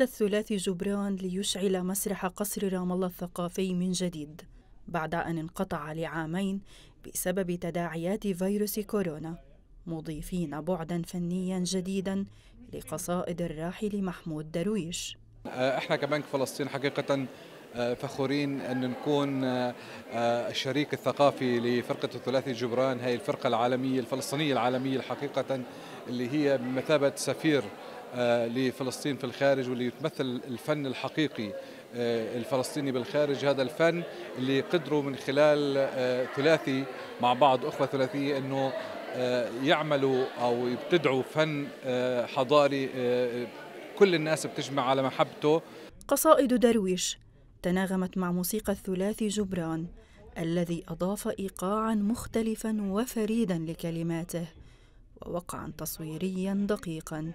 عاد الثلاثي جبران ليشعل مسرح قصر رام الله الثقافي من جديد بعد أن انقطع لعامين بسبب تداعيات فيروس كورونا مضيفين بعدا فنيا جديدا لقصائد الراحل محمود درويش. إحنا كبنك فلسطين حقيقة فخورين أن نكون الشريك الثقافي لفرقة الثلاثي جبران هي الفرقة العالمية الفلسطينية العالمية الحقيقة اللي هي بمثابة سفير لفلسطين في الخارج واللي تمثل الفن الحقيقي الفلسطيني بالخارج. هذا الفن اللي قدروا من خلال ثلاثي مع بعض أخوة ثلاثية أنه يعملوا أو يبتدعوا فن حضاري كل الناس بتجمع على محبته. قصائد درويش تناغمت مع موسيقى الثلاثي جبران الذي أضاف إيقاعا مختلفا وفريدا لكلماته ووقعا تصويريا دقيقا.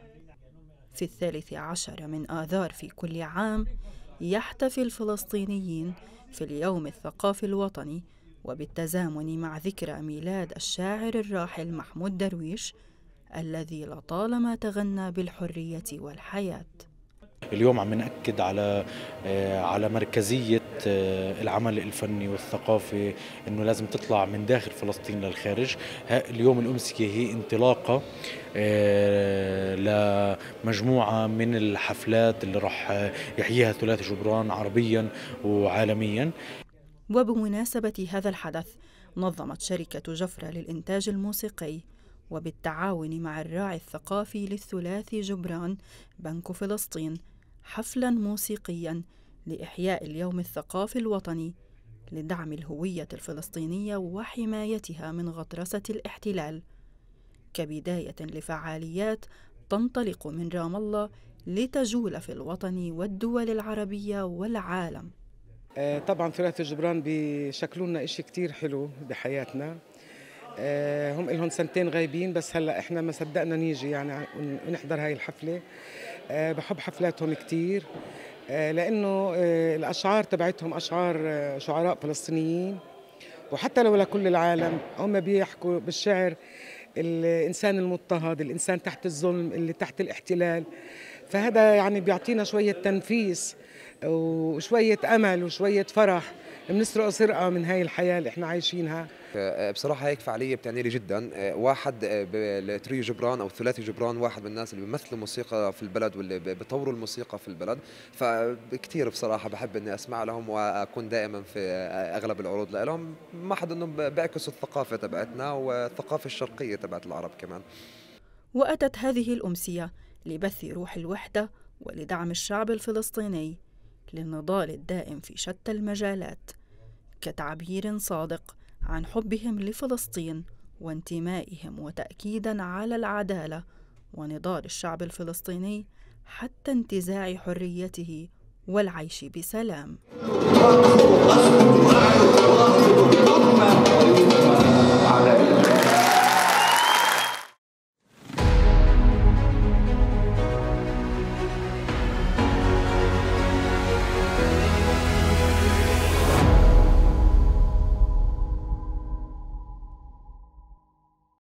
في الثالث عشر من آذار في كل عام يحتفي الفلسطينيين في اليوم الثقافي الوطني وبالتزامن مع ذكرى ميلاد الشاعر الراحل محمود درويش الذي لطالما تغنى بالحرية والحياة. اليوم عم نأكد على على مركزية العمل الفني والثقافي إنه لازم تطلع من داخل فلسطين للخارج. اليوم الأمسية هي انطلاقة لمجموعة من الحفلات اللي راح يحييها ثلاثي جبران عربيا وعالميا. وبمناسبة هذا الحدث نظمت شركة جفرة للإنتاج الموسيقي وبالتعاون مع الراعي الثقافي للثلاثي جبران بنك فلسطين حفلا موسيقيا لإحياء اليوم الثقافي الوطني لدعم الهوية الفلسطينية وحمايتها من غطرسة الاحتلال. كبداية لفعاليات تنطلق من رام الله لتجول في الوطن والدول العربية والعالم. طبعا ثلاثي جبران بيشكلوا لنا شيء كثير حلو بحياتنا. هم لهم سنتين غايبين بس هلأ إحنا ما صدقنا نيجي يعني ونحضر هاي الحفلة. بحب حفلاتهم كثير لأنه الأشعار تبعتهم أشعار شعراء فلسطينيين. وحتى لو لكل العالم هم بيحكوا بالشعر الإنسان المضطهد الإنسان تحت الظلم اللي تحت الاحتلال. فهذا يعني بيعطينا شوية تنفيس وشوية أمل وشوية فرح. بنسرق سرقه من هاي الحياة اللي إحنا عايشينها. بصراحة هيك فعالية بتعني لي جدا. واحد التريو جبران أو الثلاثي جبران واحد من الناس اللي بيمثلوا الموسيقى في البلد واللي بيطوروا الموسيقى في البلد. فكتير بصراحة بحب إني أسمع لهم وأكون دائما في أغلب العروض لهم. ما حد إنهم بيعكسوا الثقافة تبعتنا والثقافة الشرقية تبعت العرب كمان. وأتت هذه الأمسية لبث روح الوحدة ولدعم الشعب الفلسطيني للنضال الدائم في شتى المجالات كتعبير صادق عن حبهم لفلسطين وانتمائهم وتأكيدا على العدالة ونضال الشعب الفلسطيني حتى انتزاع حريته والعيش بسلام.